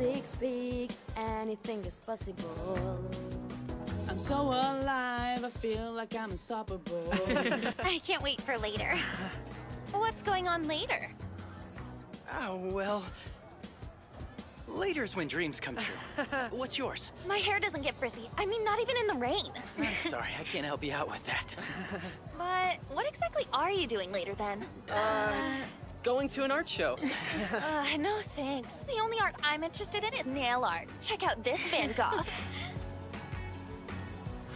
Olympics, anything is possible. I'm so alive, I feel like I'm unstoppable. I can't wait for later. What's going on later? Oh, well. Later's when dreams come true. What's yours? My hair doesn't get frizzy. I mean, not even in the rain. I'm sorry, I can't help you out with that. But what exactly are you doing later then? Um, Going to an art show. Uh, no thanks. The only art I'm interested in is nail art. Check out this Van Gogh.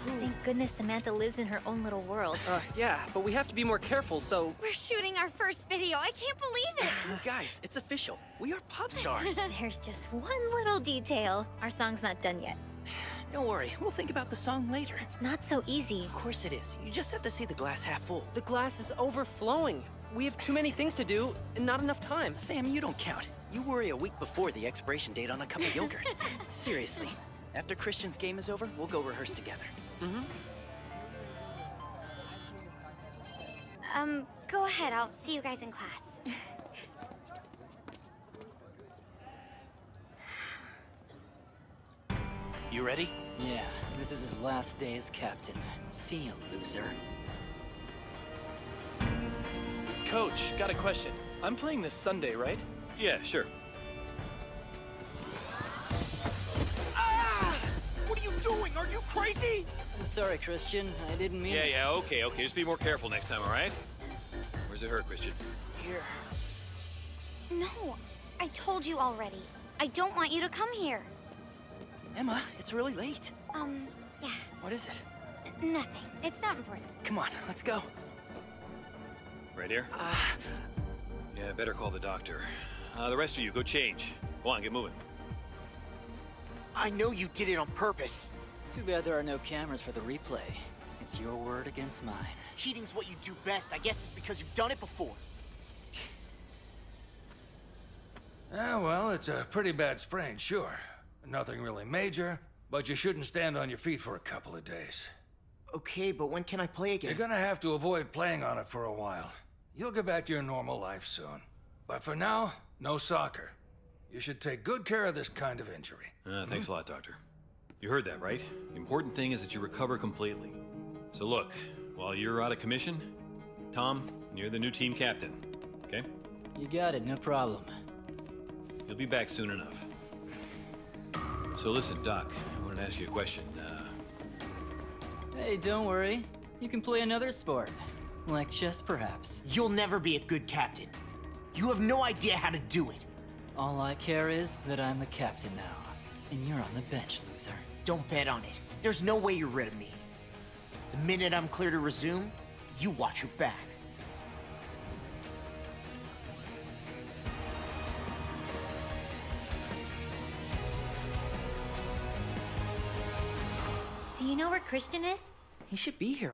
Thank goodness Samantha lives in her own little world. Uh, yeah, but we have to be more careful, so... We're shooting our first video. I can't believe it. Guys, it's official. We are pop stars. There's just one little detail. Our song's not done yet. Don't worry, we'll think about the song later. It's not so easy. Of course it is. You just have to see the glass half full. The glass is overflowing. We have too many things to do and not enough time. Sam, you don't count. You worry a week before the expiration date on a cup of yogurt. Seriously. After Christian's game is over, we'll go rehearse together. Um, go ahead. I'll see you guys in class. You ready? Yeah, this is his last day as captain. See you, loser. Coach, got a question. I'm playing this Sunday, right? Yeah, sure. What are you doing? Are you crazy? I'm sorry, Christian. I didn't mean Yeah, it. yeah, okay, okay. Just be more careful next time, all right? Where's it hurt, Christian? Here. No, I told you already. I don't want you to come here. Emma, it's really late. Um, yeah, What is it? nothing. It's not important. Come on, let's go. Right here? Uh, Yeah, better call the doctor. Uh, the rest of you, go change. Go on, get moving. I know you did it on purpose. Too bad there are no cameras for the replay. It's your word against mine. Cheating's what you do best. I guess it's because you've done it before. Ah, well, it's a pretty bad sprain, sure. Nothing really major, but you shouldn't stand on your feet for a couple of days. Okay, but when can I play again? You're gonna have to avoid playing on it for a while. You'll get back to your normal life soon. But for now, no soccer. You should take good care of this kind of injury. Uh, thanks a lot, Doctor. You heard that, right? The important thing is that you recover completely. So look, while you're out of commission, Tom, you're the new team captain. Okay? You got it, no problem. You'll be back soon enough. So listen, Doc, I wanted to ask you a question. Uh, Hey, don't worry. You can play another sport. Like chess, perhaps. You'll never be a good captain. You have no idea how to do it. All I care is that I'm the captain now. And you're on the bench, loser. Don't bet on it. There's no way you're rid of me. The minute I'm clear to resume, you watch your back. Do you know where Christian is? he should be here